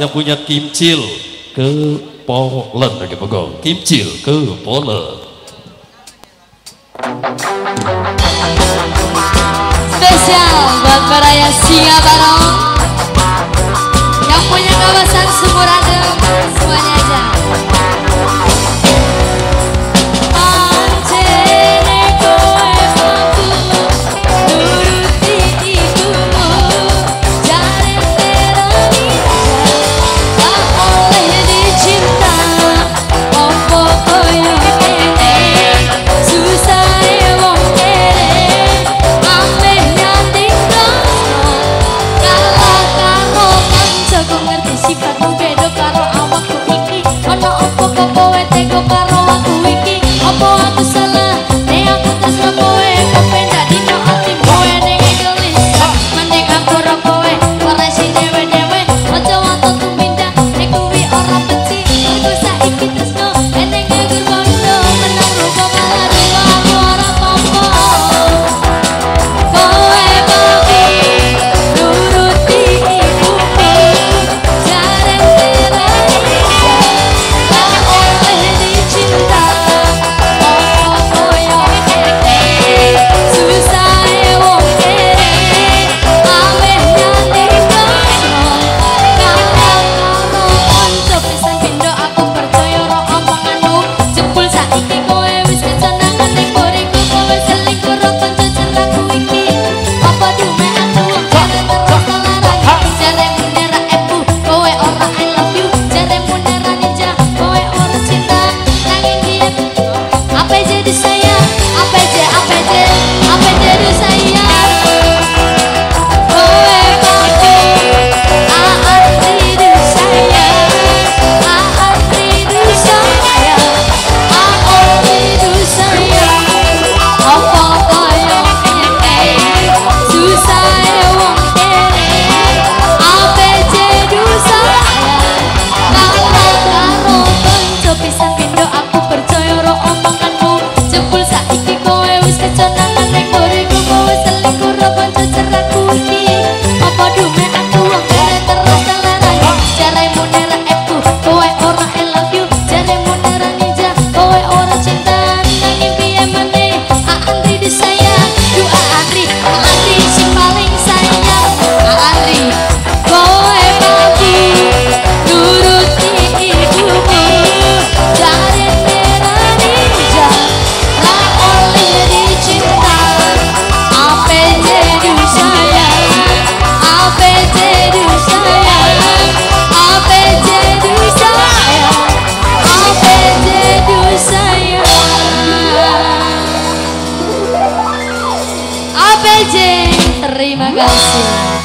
yang punya kimcil ke Poland. Lagi pegong kimcil ke Poland. Spesial buat para yang singa barong Gente, rimangassi.